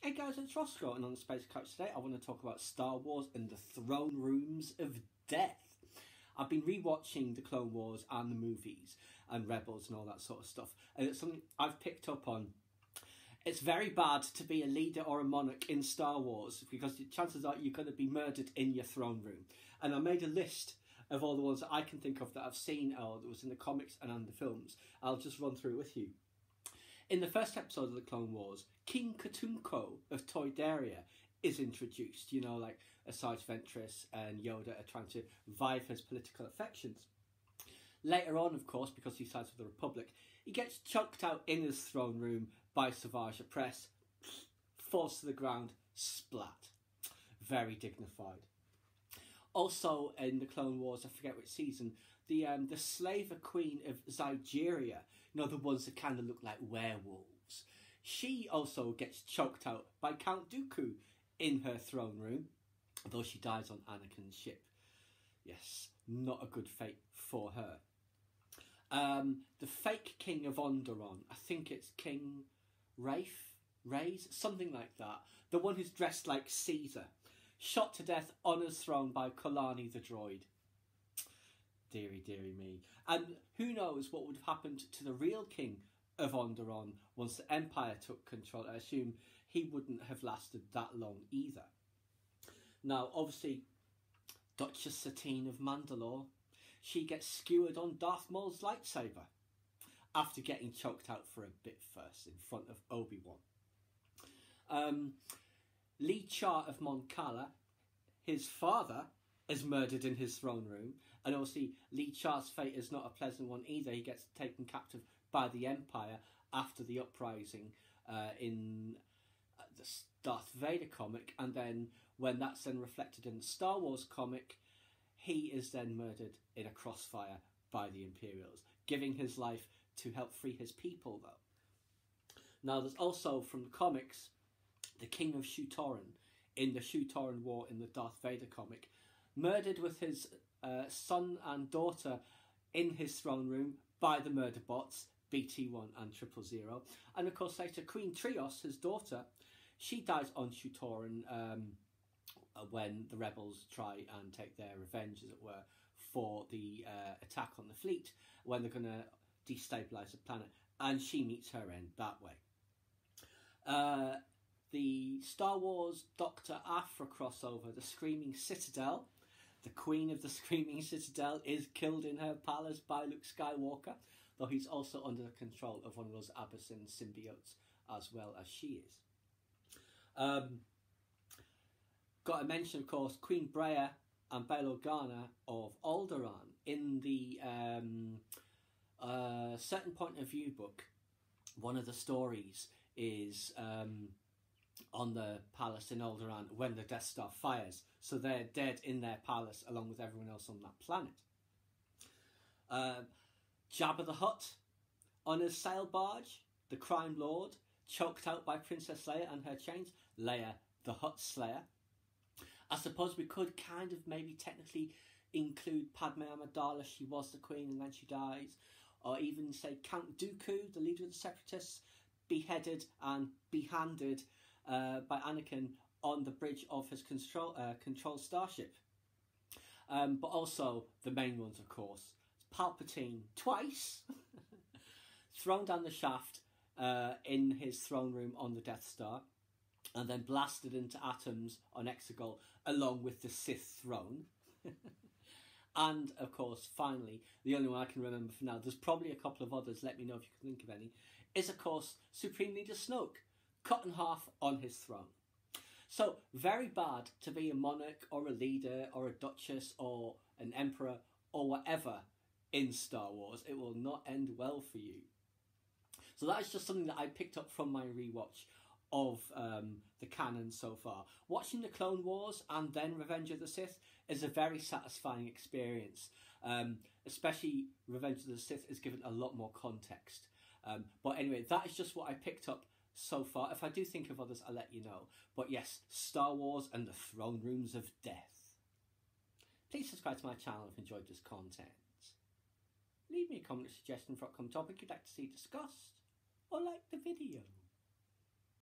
Hey guys, it's Roscoe, and on the Space Couch today, I want to talk about Star Wars and the Throne Rooms of Death. I've been rewatching the Clone Wars and the movies and Rebels and all that sort of stuff, and it's something I've picked up on. It's very bad to be a leader or a monarch in Star Wars because the chances are you're going to be murdered in your throne room. And I made a list of all the ones that I can think of that I've seen or that was in the comics and in the films. I'll just run through with you. In the first episode of the Clone Wars, King Katuunko of Toydaria is introduced. You know, like Asajj Ventress and Yoda are trying to for his political affections. Later on, of course, because he sides with the Republic, he gets chucked out in his throne room by Savage Opress, falls to the ground, splat. Very dignified. Also, in the Clone Wars, I forget which season, the um, the slaver queen of Zygerria, you know, the ones that kind of look like werewolves. She also gets choked out by Count Dooku in her throne room, though she dies on Anakin's ship. Yes, not a good fate for her. Um, the fake king of Onderon, I think it's King Rafe, Rays, something like that. The one who's dressed like Caesar, shot to death on his throne by Kalani the droid. Deary, deary me. And who knows what would have happened to the real king of Onderon once the Empire took control. I assume he wouldn't have lasted that long either. Now, obviously, Duchess Satine of Mandalore, she gets skewered on Darth Maul's lightsaber after getting choked out for a bit first in front of Obi Wan. Um, Lee Char of Mon Cala, his father, is murdered in his throne room, and obviously Lee Char's fate is not a pleasant one either. He gets taken captive by the Empire after the uprising uh, in uh, the Darth Vader comic, and then when that's then reflected in the Star Wars comic, he is then murdered in a crossfire by the Imperials, giving his life to help free his people, though. Now, there's also from the comics the King of Shu-Torun in the Shu-Torun War in the Darth Vader comic, murdered with his uh, son and daughter in his throne room by the murder bots BT1 and Triple Zero. And of course, later, Queen Trios, his daughter, she dies on Shu-Torun um, uh, when the rebels try and take their revenge, as it were, for the uh, attack on the fleet when they're going to destabilize the planet. And she meets her end that way. Uh, the Star Wars Doctor Aphra crossover, The Screaming Citadel. The Queen of the Screaming Citadel is killed in her palace by Luke Skywalker, though he's also under the control of one of those Abyssin symbiotes as well as she is. Um, got to mention, of course, Queen Breha and Bail Organa of Alderaan in the um, uh, certain point of view book. One of the stories is um, on the palace in Alderaan when the Death Star fires. So they're dead in their palace along with everyone else on that planet. Uh, Jabba the Hutt on his sail barge, the Crime Lord, choked out by Princess Leia and her chains, Leia the Hutt Slayer. I suppose we could kind of maybe technically include Padme Amidala, she was the queen and then she dies, or even say Count Dooku, the leader of the Separatists, beheaded and behanded uh, by Anakin on the bridge of his control uh, control starship. Um, but also the main ones, of course, Palpatine twice, thrown down the shaft uh, in his throne room on the Death Star, and then blasted into atoms on Exegol along with the Sith throne. and of course, finally, the only one I can remember for now, there's probably a couple of others, let me know if you can think of any, is of course Supreme Leader Snoke, cut in half on his throne. So, very bad to be a monarch or a leader or a duchess or an emperor or whatever in Star Wars. It will not end well for you. So, that is just something that I picked up from my rewatch of um, the canon so far. Watching the Clone Wars and then Revenge of the Sith is a very satisfying experience. Um, especially Revenge of the Sith is given a lot more context. Um, but anyway, that is just what I picked up so far. If I do think of others, I'll let you know. But yes, Star Wars and the Throne Rooms of Death. Please subscribe to my channel if you enjoyed this content. Leave me a comment or suggestion for upcoming topic you'd like to see discussed, or like the video.